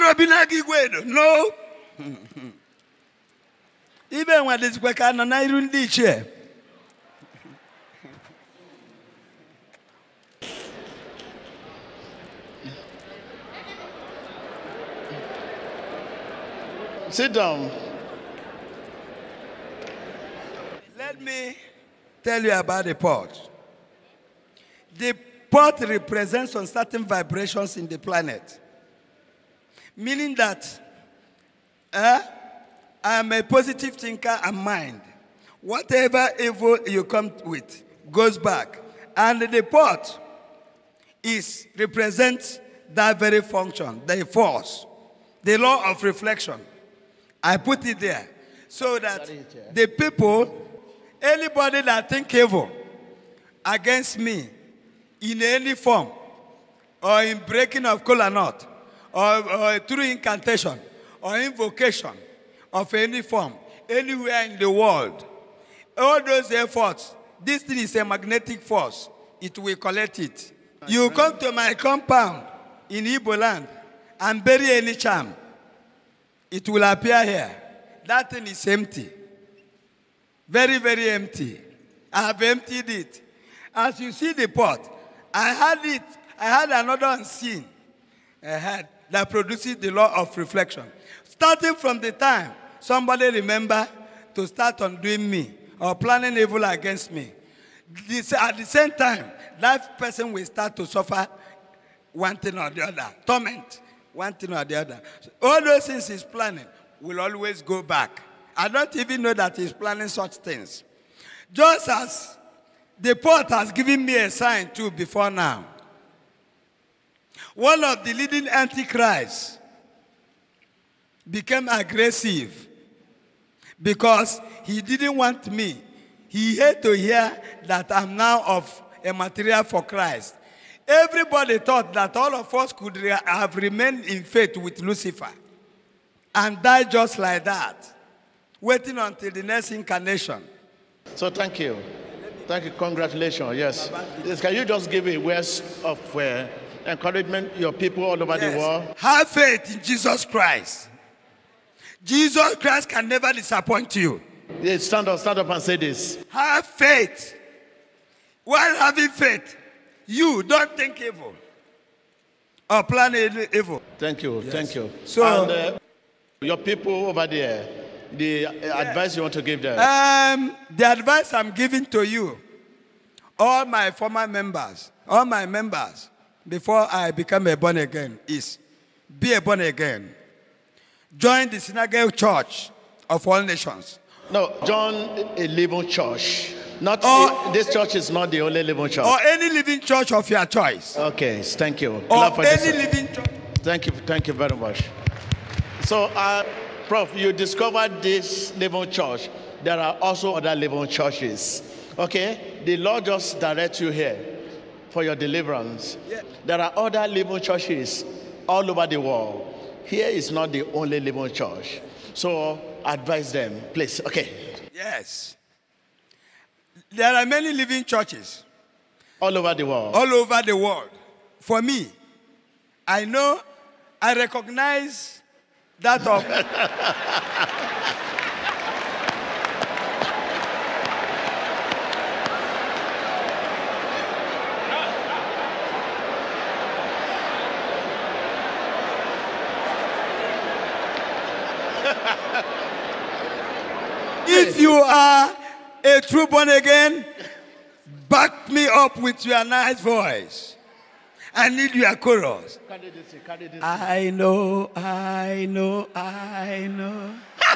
mmadụ obi na-aga igwe edo no ibe nwadezikwa ka nọ n'iru ndị ichie Sit down. Let me tell you about the pot. The pot represents some certain vibrations in the planet, meaning that eh, I'm a positive thinker and mind. Whatever evil you come with goes back, and the pot is represents that very function, the force, the law of reflection. I put it there so that the people, anybody that think evil against me in any form, or in breaking of kola nut, or, or through incantation, or invocation of any form, anywhere in the world, all those efforts, this thing is a magnetic force. It will collect it. You come to my compound in Igbo land and bury any charm it will appear here. That thing is empty. Very, very empty. I have emptied it. As you see the pot, I had it, I had another unseen I had that produces the law of reflection. Starting from the time somebody remember to start on doing me or planning evil against me, this, at the same time, that person will start to suffer one thing or the other, torment one thing or the other. All those things he's planning will always go back. I don't even know that he's planning such things. Just as the pot has given me a sign too before now. One of the leading antichrists became aggressive because he didn't want me. He had to hear that I'm now of a material for Christ. Everybody thought that all of us could have remained in faith with Lucifer and die just like that, waiting until the next incarnation. So thank you. Thank you. Congratulations. Yes. yes. Can you just give a words of uh, encouragement your people all over the world? Have faith in Jesus Christ. Jesus Christ can never disappoint you. Yes, stand up, stand up and say this. Have faith. While having faith, you don't think evil or plan evil. Thank you. Thank you. So- and, uh, your people over there, the uh, advice you want to give them. Um, the advice I'm giving to you, all my former members, all my members, before I become a born again, is be a born again. Join the synagogue church of all nations. no, join a living church. Not Oh. this church is not the only living church. Or any living church of your choice. Okay, thank you. Or Clap for this. any living church. Thank you, thank you very much. So, uh, Prof, you discovered this living church. There are also other living churches. Okay, the Lord just directs you here for your deliverance. Yeah. There are other living churches all over the world. Here is not the only living church. So, advise them, please. Okay, Yes. There are many living churches all over the world. all over the world. For me, I know, I recognize that of. if you are a true born again, back me up with your nice voice. I need your chorus. Carry this. I know, I know, I know.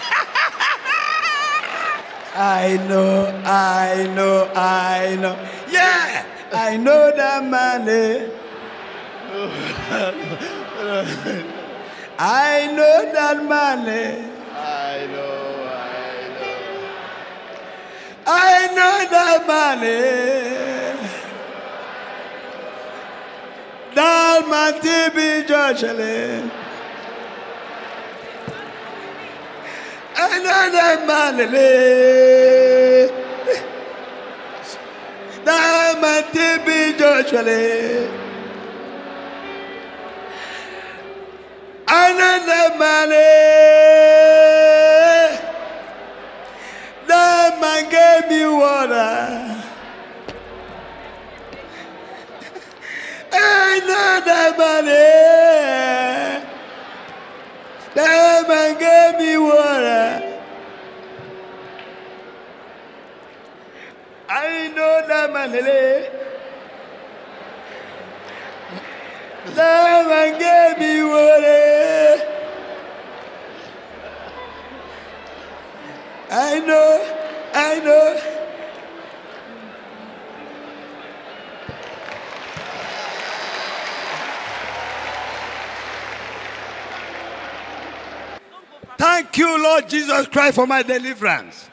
I know, I know, I know. Yeah, I know that money. I know that money. Know that money. That man TB Joshua. I know that money. That man TB Joshua. I know that man, eh? That man gave me water. I know that man, eh? That man gave me water. I know, I know. Thank you, Lord Jesus Christ, for my deliverance.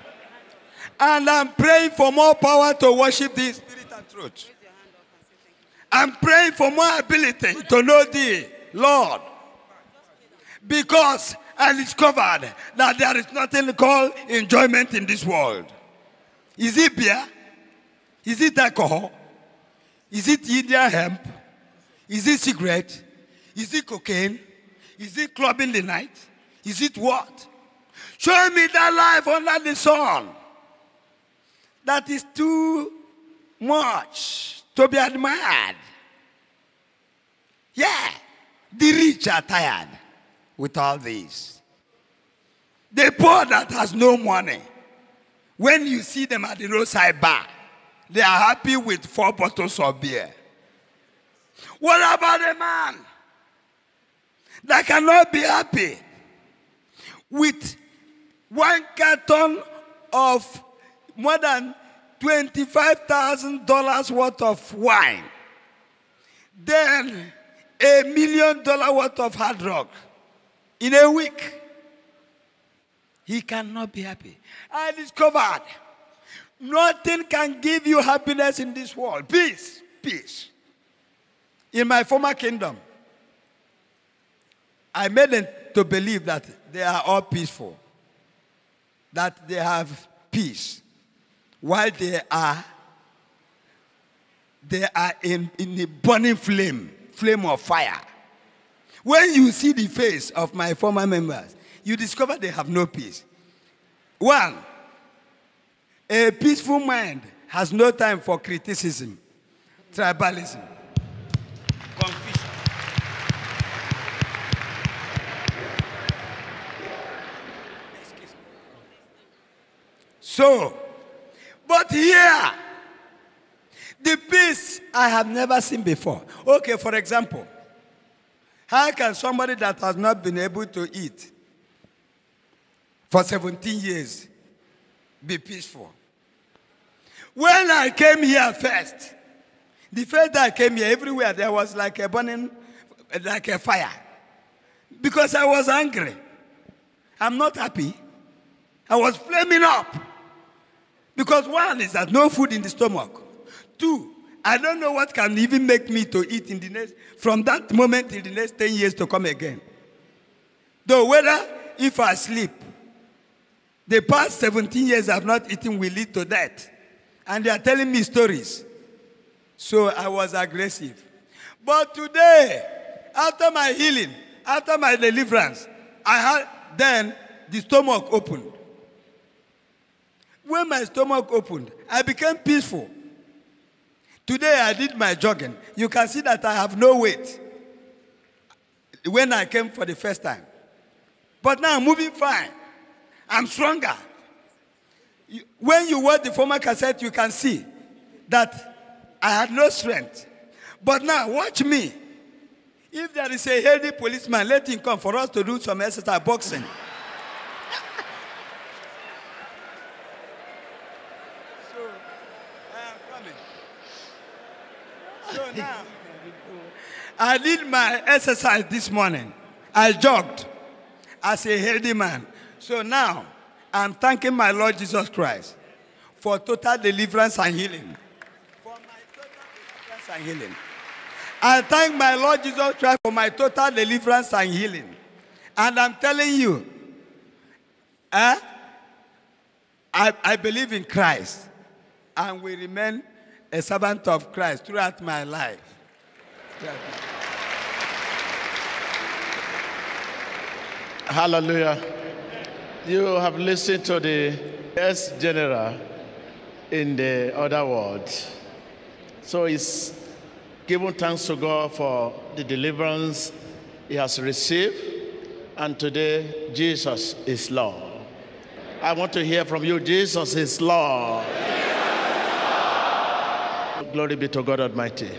And I'm praying for more power to worship thee in spirit and truth. I'm praying for more ability to know thee, Lord. Because I discovered that there is nothing called enjoyment in this world. Is it beer? Is it alcohol? Is it Indian hemp? Is it cigarette? Is it cocaine? Is it clubbing the night? Is it what? Show me that life under the sun. That is too much to be admired. Yeah, the rich are tired with all this. The poor that has no money, when you see them at the roadside bar, they are happy with four bottles of beer. What about a man that cannot be happy with one carton of more than $25,000 worth of wine, then a million dollar worth of hard rock in a week? He cannot be happy. I discovered nothing can give you happiness in this world. Peace, peace. In my former kingdom, I made them to believe that they are all peaceful, that they have peace, while they are they are in, in a burning flame, flame of fire. When you see the face of my former members, you discover they have no peace. One, a peaceful mind has no time for criticism, tribalism, So, but here, the peace I have never seen before. Okay, for example, how can somebody that has not been able to eat for 17 years be peaceful? When I came here first, the first day I came here, everywhere there was like a burning, like a fire. Because I was angry. I'm not happy. I was flaming up. Because one is that no food in the stomach. Two, I don't know what can even make me to eat in the next, from that moment till the next 10 years to come again. Though whether if I sleep, the past 17 years I've not eaten will lead to death. And they are telling me stories. So I was aggressive. But today, after my healing, after my deliverance, I had then the stomach opened. When my stomach opened, I became peaceful. Today I did my jogging. You can see that I have no weight when I came for the first time. But now I'm moving fine. I'm stronger. When you watch the former cassette, you can see that I had no strength. But now, watch me. If there is a healthy policeman, let him come for us to do some exercise boxing. so, I am coming. So now, I did my exercise this morning. I jogged as a healthy man. So now, I'm thanking my Lord Jesus Christ for total deliverance and healing. For my total deliverance and healing. I thank my Lord Jesus Christ for my total deliverance and healing. And I'm telling you, eh, I, I believe in Christ and will remain a servant of Christ throughout my life. Hallelujah. You have listened to the ex general in the other world. So it's given thanks to God for the deliverance he has received, and today Jesus is Lord. I want to hear from you Jesus is Lord. Glory be to God Almighty.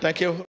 Thank you.